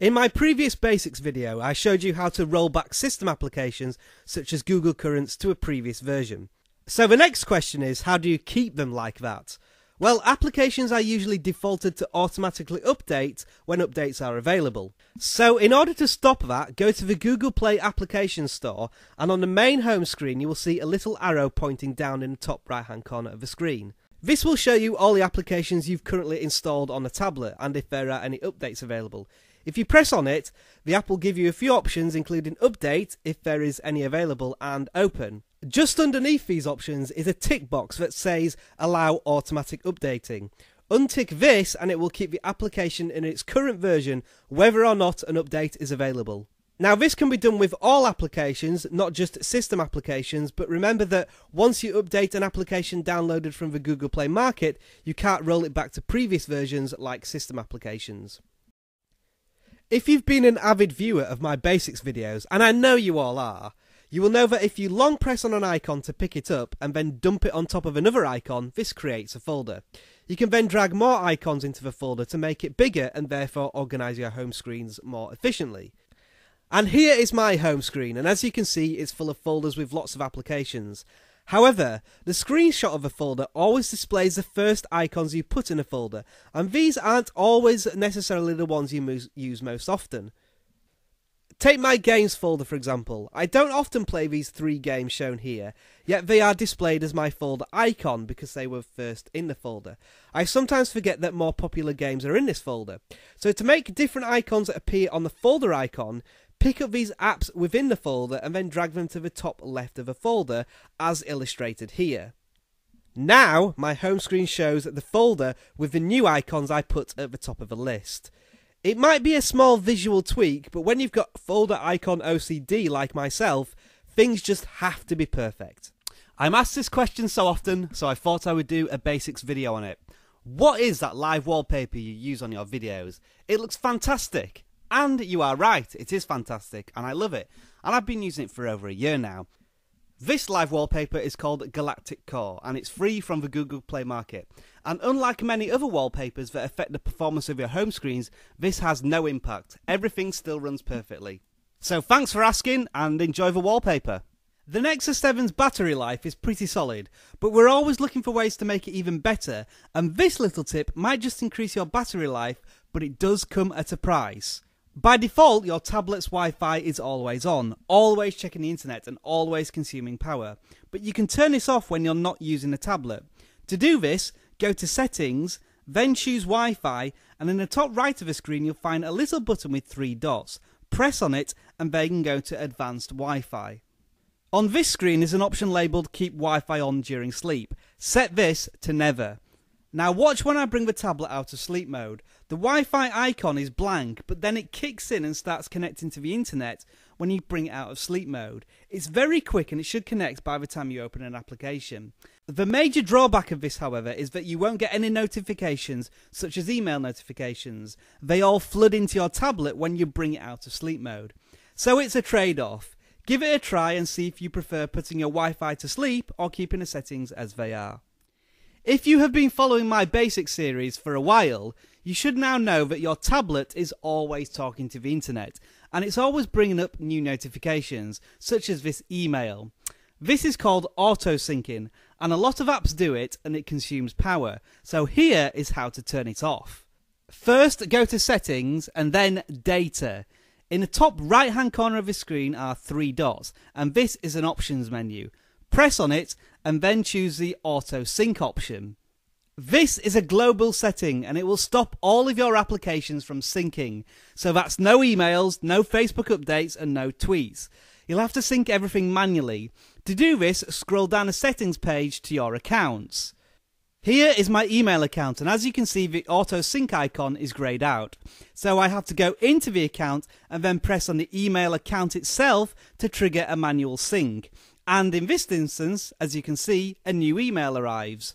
In my previous basics video, I showed you how to roll back system applications such as Google Currents to a previous version. So the next question is, how do you keep them like that? Well, applications are usually defaulted to automatically update when updates are available. So in order to stop that, go to the Google Play Application Store and on the main home screen you will see a little arrow pointing down in the top right hand corner of the screen. This will show you all the applications you've currently installed on a tablet and if there are any updates available. If you press on it, the app will give you a few options including update if there is any available and open. Just underneath these options is a tick box that says allow automatic updating. Untick this and it will keep the application in its current version whether or not an update is available. Now, this can be done with all applications, not just system applications, but remember that once you update an application downloaded from the Google Play Market, you can't roll it back to previous versions like system applications. If you've been an avid viewer of my basics videos, and I know you all are, you will know that if you long press on an icon to pick it up and then dump it on top of another icon, this creates a folder. You can then drag more icons into the folder to make it bigger and therefore organise your home screens more efficiently. And here is my home screen, and as you can see, it's full of folders with lots of applications. However, the screenshot of a folder always displays the first icons you put in a folder, and these aren't always necessarily the ones you use most often. Take my games folder for example. I don't often play these three games shown here, yet they are displayed as my folder icon because they were first in the folder. I sometimes forget that more popular games are in this folder. So to make different icons appear on the folder icon, Pick up these apps within the folder and then drag them to the top left of the folder as illustrated here. Now my home screen shows the folder with the new icons I put at the top of the list. It might be a small visual tweak, but when you've got folder icon OCD like myself, things just have to be perfect. I'm asked this question so often, so I thought I would do a basics video on it. What is that live wallpaper you use on your videos? It looks fantastic. And you are right, it is fantastic, and I love it. And I've been using it for over a year now. This live wallpaper is called Galactic Core, and it's free from the Google Play Market. And unlike many other wallpapers that affect the performance of your home screens, this has no impact. Everything still runs perfectly. So thanks for asking, and enjoy the wallpaper. The Nexus 7's battery life is pretty solid, but we're always looking for ways to make it even better, and this little tip might just increase your battery life, but it does come at a price. By default, your tablet's Wi Fi is always on, always checking the internet and always consuming power. But you can turn this off when you're not using the tablet. To do this, go to Settings, then choose Wi Fi, and in the top right of the screen, you'll find a little button with three dots. Press on it, and then go to Advanced Wi Fi. On this screen is an option labelled Keep Wi Fi on during sleep. Set this to Never. Now watch when I bring the tablet out of sleep mode. The Wi-Fi icon is blank, but then it kicks in and starts connecting to the internet when you bring it out of sleep mode. It's very quick and it should connect by the time you open an application. The major drawback of this, however, is that you won't get any notifications, such as email notifications. They all flood into your tablet when you bring it out of sleep mode. So it's a trade-off. Give it a try and see if you prefer putting your Wi-Fi to sleep or keeping the settings as they are. If you have been following my basic series for a while, you should now know that your tablet is always talking to the internet and it's always bringing up new notifications, such as this email. This is called auto syncing, and a lot of apps do it and it consumes power. So here is how to turn it off. First, go to settings and then data. In the top right hand corner of the screen are three dots, and this is an options menu. Press on it and then choose the auto sync option. This is a global setting and it will stop all of your applications from syncing. So that's no emails, no Facebook updates, and no tweets. You'll have to sync everything manually. To do this, scroll down the settings page to your accounts. Here is my email account, and as you can see, the auto sync icon is grayed out. So I have to go into the account and then press on the email account itself to trigger a manual sync. And in this instance, as you can see, a new email arrives.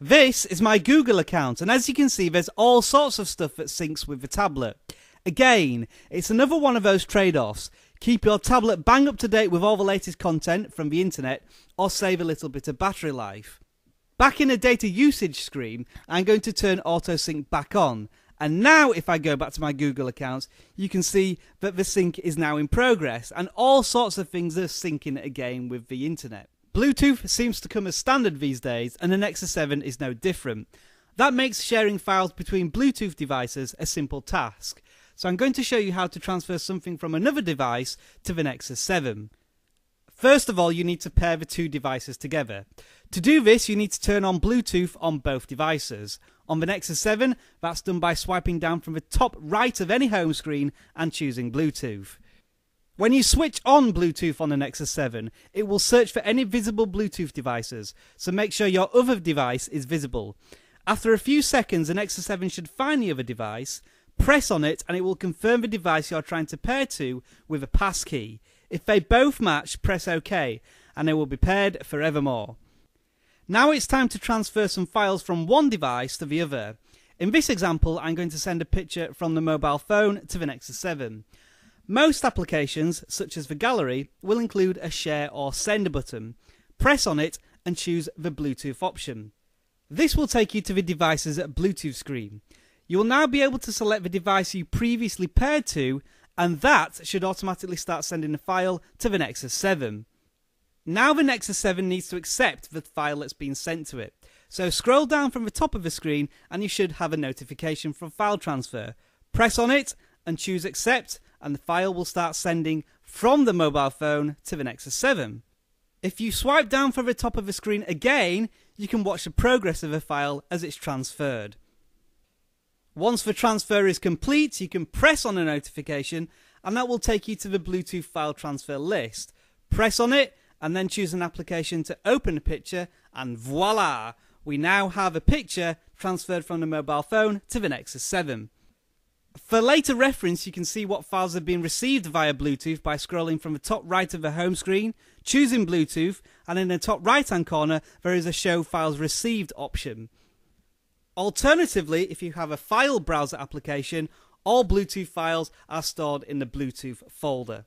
This is my Google account, and as you can see, there's all sorts of stuff that syncs with the tablet. Again, it's another one of those trade offs. Keep your tablet bang up to date with all the latest content from the internet, or save a little bit of battery life. Back in the data usage screen, I'm going to turn AutoSync back on, And now, if I go back to my Google accounts, you can see that the sync is now in progress, and all sorts of things are syncing again with the internet. Bluetooth seems to come as standard these days, and the Nexus 7 is no different. That makes sharing files between Bluetooth devices a simple task. So I'm going to show you how to transfer something from another device to the Nexus 7. First of all, you need to pair the two devices together. To do this, you need to turn on Bluetooth on both devices. On the Nexus 7, that's done by swiping down from the top right of any home screen and choosing Bluetooth. When you switch on Bluetooth on the Nexus 7, it will search for any visible Bluetooth devices, so make sure your other device is visible. After a few seconds, the Nexus 7 should find the other device, press on it, and it will confirm the device you're trying to pair to with a passkey. If they both match, press OK, and they will be paired forevermore. Now it's time to transfer some files from one device to the other. In this example, I'm going to send a picture from the mobile phone to the Nexus 7. Most applications, such as the gallery, will include a share or send button. Press on it and choose the Bluetooth option. This will take you to the device's Bluetooth screen. You will now be able to select the device you previously paired to, and that should automatically start sending the file to the Nexus 7. Now the Nexus 7 needs to accept the file that's been sent to it. So scroll down from the top of the screen and you should have a notification for file transfer. Press on it and choose accept and the file will start sending from the mobile phone to the Nexus 7. If you swipe down from the top of the screen again, you can watch the progress of the file as it's transferred. Once the transfer is complete, you can press on a notification and that will take you to the Bluetooth file transfer list. Press on it and then choose an application to open a picture and voila! We now have a picture transferred from the mobile phone to the Nexus 7. For later reference, you can see what files have been received via Bluetooth by scrolling from the top right of the home screen, choosing Bluetooth, and in the top right hand corner, there is a Show Files Received option. Alternatively, if you have a file browser application, all Bluetooth files are stored in the Bluetooth folder.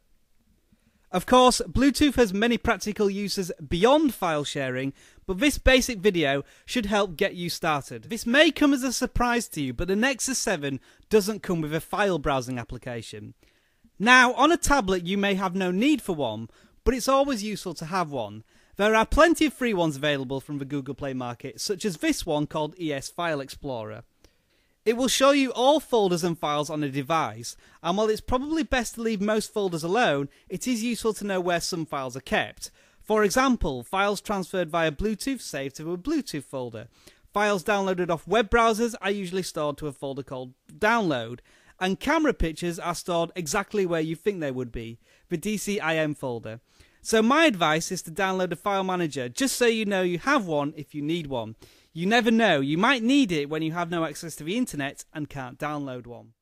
Of course, Bluetooth has many practical uses beyond file sharing, but this basic video should help get you started. This may come as a surprise to you, but the Nexus 7 doesn't come with a file browsing application. Now, on a tablet you may have no need for one, but it's always useful to have one. There are plenty of free ones available from the Google Play market, such as this one called ES File Explorer. It will show you all folders and files on a device, and while it's probably best to leave most folders alone, it is useful to know where some files are kept. For example, files transferred via Bluetooth save to a Bluetooth folder. Files downloaded off web browsers are usually stored to a folder called Download, and camera pictures are stored exactly where you think they would be, the DCIM folder. So my advice is to download a file manager just so you know you have one if you need one. You never know, you might need it when you have no access to the internet and can't download one.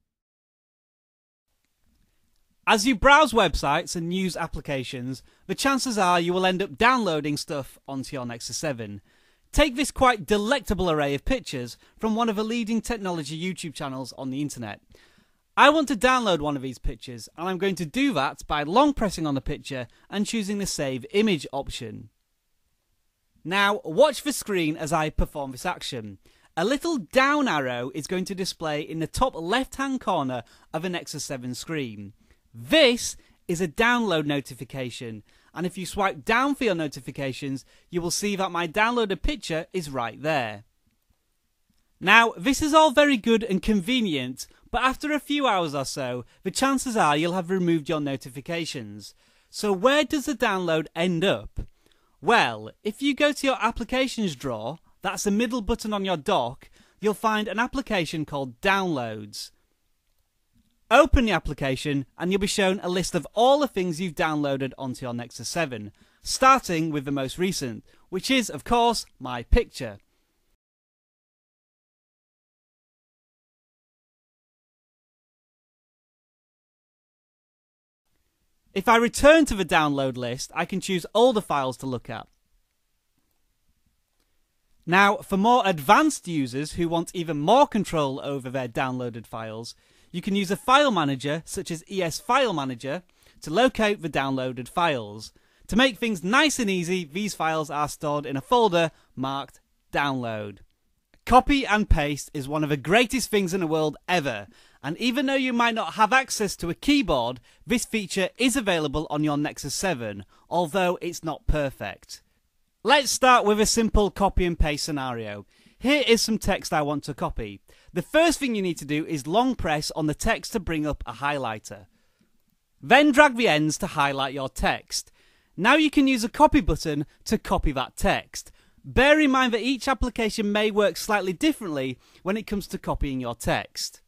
As you browse websites and news applications, the chances are you will end up downloading stuff onto your Nexus 7. Take this quite delectable array of pictures from one of the leading technology YouTube channels on the internet. I want to download one of these pictures and I'm going to do that by long pressing on the picture and choosing the Save Image option. Now, watch the screen as I perform this action. A little down arrow is going to display in the top left hand corner of a Nexus 7 screen. This is a download notification, and if you swipe down for your notifications, you will see that my downloaded picture is right there. Now, this is all very good and convenient, but after a few hours or so, the chances are you'll have removed your notifications. So where does the download end up? Well, if you go to your applications drawer, that's the middle button on your dock, you'll find an application called Downloads. Open the application and you'll be shown a list of all the things you've downloaded onto your Nexus 7, starting with the most recent, which is, of course, my picture. If I return to the download list, I can choose older files to look at. Now, for more advanced users who want even more control over their downloaded files, you can use a file manager such as ES File Manager to locate the downloaded files. To make things nice and easy, these files are stored in a folder marked Download. Copy and paste is one of the greatest things in the world ever. And even though you might not have access to a keyboard, this feature is available on your Nexus 7, although it's not perfect. Let's start with a simple copy and paste scenario. Here is some text I want to copy. The first thing you need to do is long press on the text to bring up a highlighter. Then drag the ends to highlight your text. Now you can use a copy button to copy that text. Bear in mind that each application may work slightly differently when it comes to copying your text.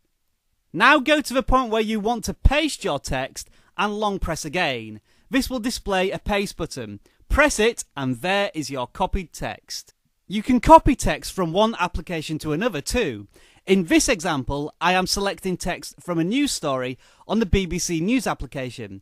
Now go to the point where you want to paste your text and long press again. This will display a paste button. Press it and there is your copied text. You can copy text from one application to another too. In this example, I am selecting text from a news story on the BBC News application.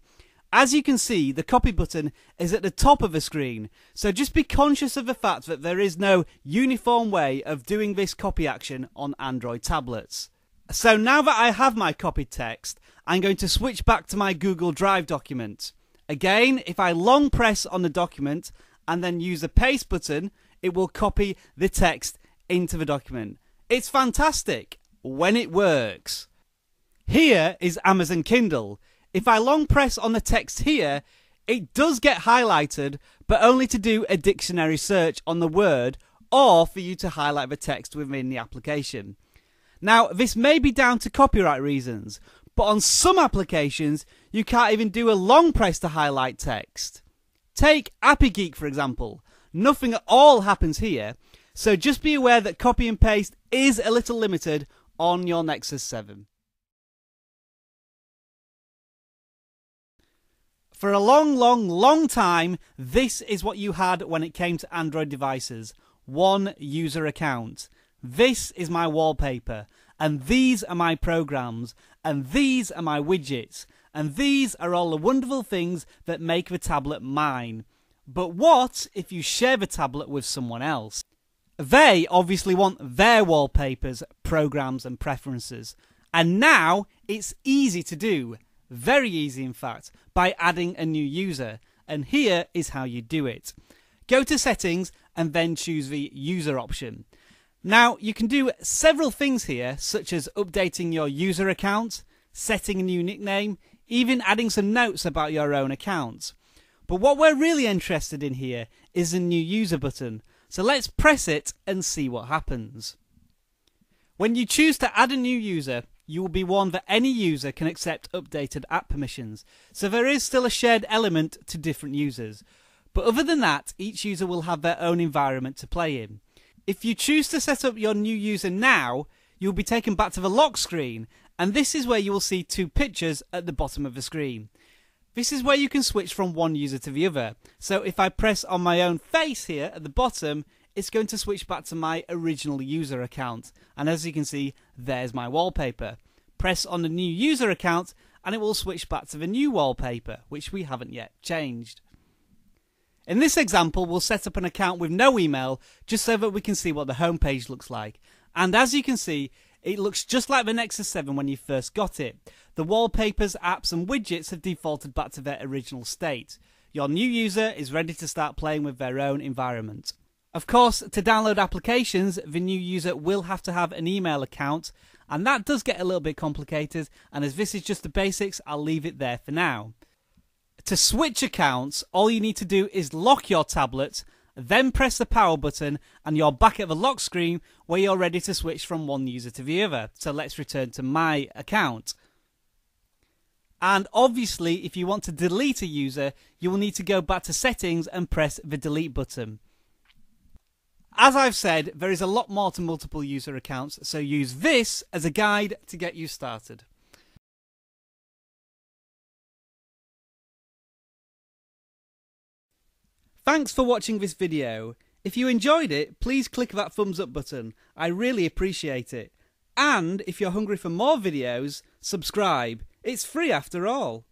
As you can see, the copy button is at the top of the screen, so just be conscious of the fact that there is no uniform way of doing this copy action on Android tablets. So now that I have my copied text, I'm going to switch back to my Google Drive document. Again, if I long press on the document and then use the paste button, it will copy the text into the document. It's fantastic when it works. Here is Amazon Kindle. If I long press on the text here, it does get highlighted, but only to do a dictionary search on the word or for you to highlight the text within the application. Now, this may be down to copyright reasons, but on some applications, you can't even do a long press to highlight text. Take Appy Geek, for example. Nothing at all happens here, so just be aware that copy and paste is a little limited on your Nexus 7. For a long, long, long time, this is what you had when it came to Android devices one user account. This is my wallpaper, and these are my programs, and these are my widgets, and these are all the wonderful things that make the tablet mine. But what if you share the tablet with someone else? They obviously want their wallpapers, programs, and preferences. And now it's easy to do. Very easy, in fact, by adding a new user. And here is how you do it. Go to settings and then choose the user option. Now, you can do several things here, such as updating your user account, setting a new nickname, even adding some notes about your own account. But what we're really interested in here is the new user button. So let's press it and see what happens. When you choose to add a new user, you will be warned that any user can accept updated app permissions. So there is still a shared element to different users. But other than that, each user will have their own environment to play in. If you choose to set up your new user now, you'll be taken back to the lock screen, and this is where you will see two pictures at the bottom of the screen. This is where you can switch from one user to the other. So if I press on my own face here at the bottom, it's going to switch back to my original user account. And as you can see, there's my wallpaper. Press on the new user account and it will switch back to the new wallpaper, which we haven't yet changed. In this example, we'll set up an account with no email just so that we can see what the homepage looks like. And as you can see, it looks just like the Nexus 7 when you first got it. The wallpapers, apps and widgets have defaulted back to their original state. Your new user is ready to start playing with their own environment. Of course, to download applications, the new user will have to have an email account, and that does get a little bit complicated, and as this is just the basics, I'll leave it there for now. To switch accounts, all you need to do is lock your tablet, then press the power button, and you're back at the lock screen where you're ready to switch from one user to the other. So let's return to my account. And obviously, if you want to delete a user, you will need to go back to settings and press the delete button. As I've said, there is a lot more to multiple user accounts, so use this as a guide to get you started. Thanks for watching this video. If you enjoyed it, please click that thumbs up button. I really appreciate it. And if you're hungry for more videos, subscribe. It's free after all.